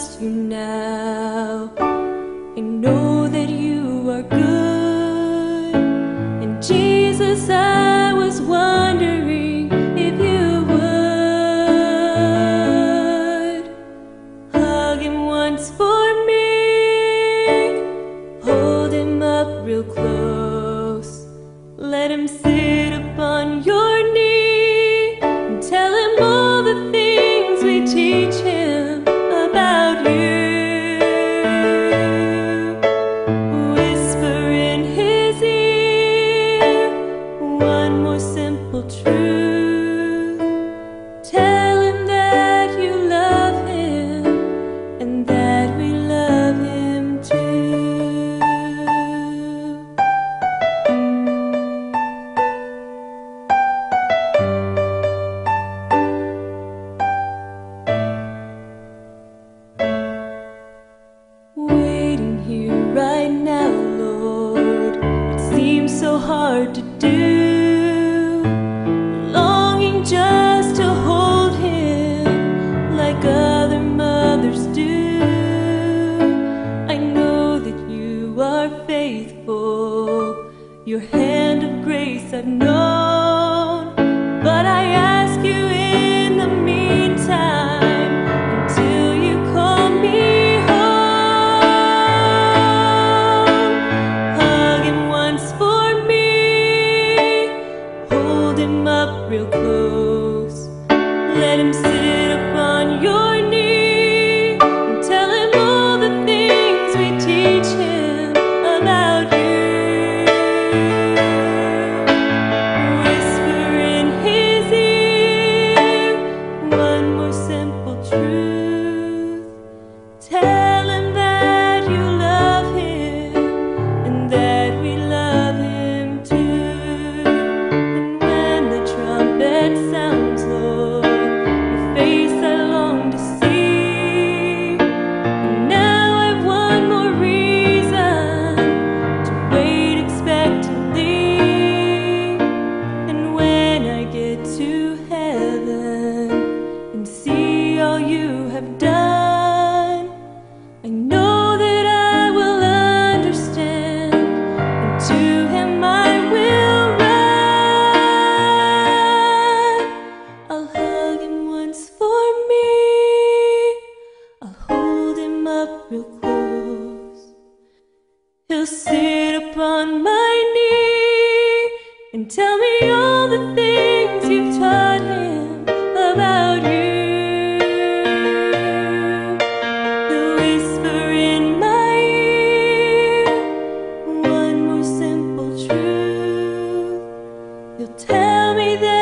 trust you now. I know that you are good. And Jesus, I was wondering if you would hug him once for me, hold him up real close. so hard to do. Longing just to hold him like other mothers do. I know that you are faithful, your hand of grace I know. him up real close. Let him sit. have done. I know that I will understand, and to Him I will run. I'll hug Him once for me, I'll hold Him up real close. He'll sit upon my knee and tell me all the things you've taught. You'll tell me that.